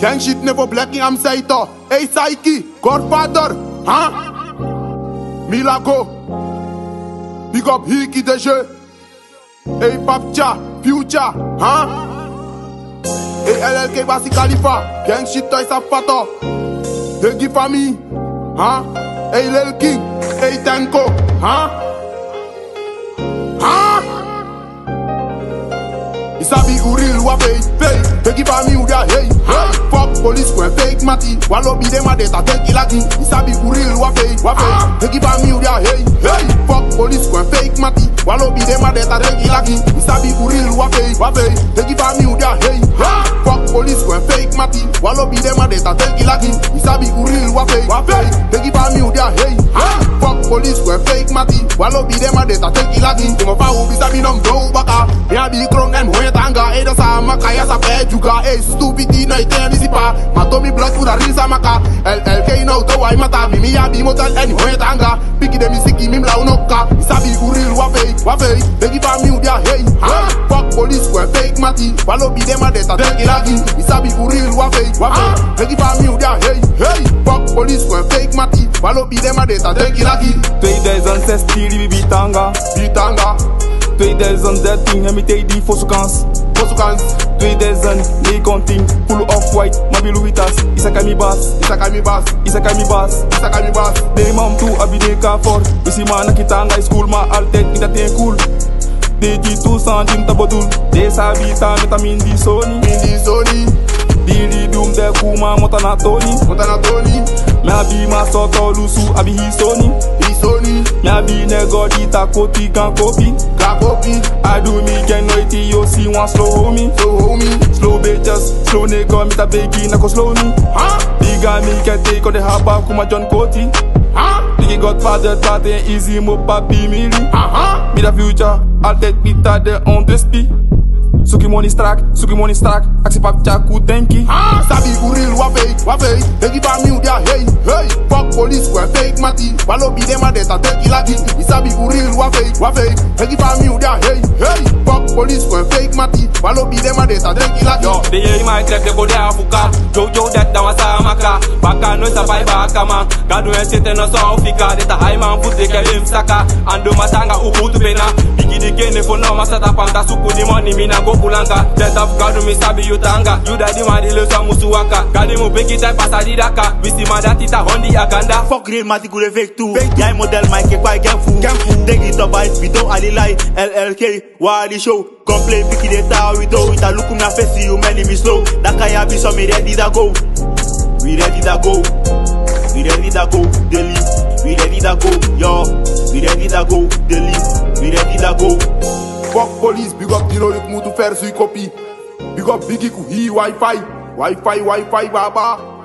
Shit never blacking, I'm Saito. Hey, Psyche, Godfather, huh? Milako. Big up Hiki DG. Hey, Papcha, Future, huh? Hey, LLK Basi Khalifa. Gang shit, toy Sapato. Degi Fami, huh? Hey, Lil King. Hey, Tanko, huh? Huh? Isabi uril wa fake, fake Teki pa mi udia hey, hey Fuck police kwen fake mati Walo bi dem a deta teki laki Isabi uril wa fake, wa fake Teki pa mi udia hey, hey. Fuck police kwen fake mati Walo bi dem a deta teki laki Isabi uril wa fake, wa fake Teki pa mi udia hey, hey Fuck police fake mati Walo bi dem a deta teki laki Isabi uril wa fake, wa fake Teki pa mi udia hey, hey. Fuck police kwen fake mati Walo bi dem a deta teki laki Demo fa u bisa mi nom do baka Ya bi krong en hoye tanga Da sa pe juga E stupidi na ite ni sipa Mato mi blood fuda risa maka LLK no to wai mata Mi mi ya bi motel hoye tanga. Piki de mi siki mi mla unoka Isabi uril wa fake, wa fake Begi pa mi udia hey, hey Fuck police kwen fake mati Walo bi dem a deta teki laki Isabi uril wa fake, wa fake Begi pa mi udia hey, hey. Fuck police kwen fake mati Walo bi dem a deta teki laki 2016 die bitanga Bitanga, 2013 heb ik die voor kans Posukans, 2019 full of white mabi Louitas Isaka mi bas Isaka mi bas, Isaka mi bas Isaka mi bas De mam tu abi de ka for Wisi man kitanga school ma altijd niet dat cool. De die toestand in tabodul De sabita met amin di soni Mindy Sony, Di di dum de kuma motana toni Montana Tony, Me abi ma soto lusu abi hi soni E Sony, Me abi nego di ta koti kan kopi Kakopi, I do me can no iti yo si one slow homie. So homie, Slow bitches, slow nigga, me ta begi na ko slow ni huh? Bigga me can take on the haba kuma John Coty. Huh? Biggie Godfather, tate easy mo papi mili Uh-huh. Me da future, altijd niet dat de ondespi Suki money strack, suki money strack Aksi pap chakou tenki Sabi uril wapey, wapey Degi pa mi ou dia hey, hey. Fok polis kwen fake mati Walo bi dema deta teki laki Sabi uril wapey, wapey Degi pa mi ou dia hey, hey. Fok polis kwen fake mati Walo bi dema deta teki laki Yo, deye ima ekrek debo de afuka Jojo det da wasa amaka Baka no sapay baka man Gado en sete no so fika Deta hayman fute ke lim saka Ando matanga ukutu pena. again if for now masata panga sukuni money mina go kulanga. Death of God mi sabi yutanga yudadi madilesa musuwaka. Kani mupikita pasadidaka visimadatita hondi akanda. Fuck real mati gule fake too. Jij model maar ik kijk bij Genfu Denk niet op bij Bido Adilai LLK Waar die show? Come play Vicky de Tao with Dow look na face you many me slow. Dakaya be so me ready da go. We ready da go. We ready da go Daily. We ready da go Yo. We ready da go Daily. We ready da go Fuck police, big up Dino Yuk Mutu Fer Sui Kopi Big up Biggie Ku Hi Wi-Fi. Wi-Fi, Wi-Fi, baba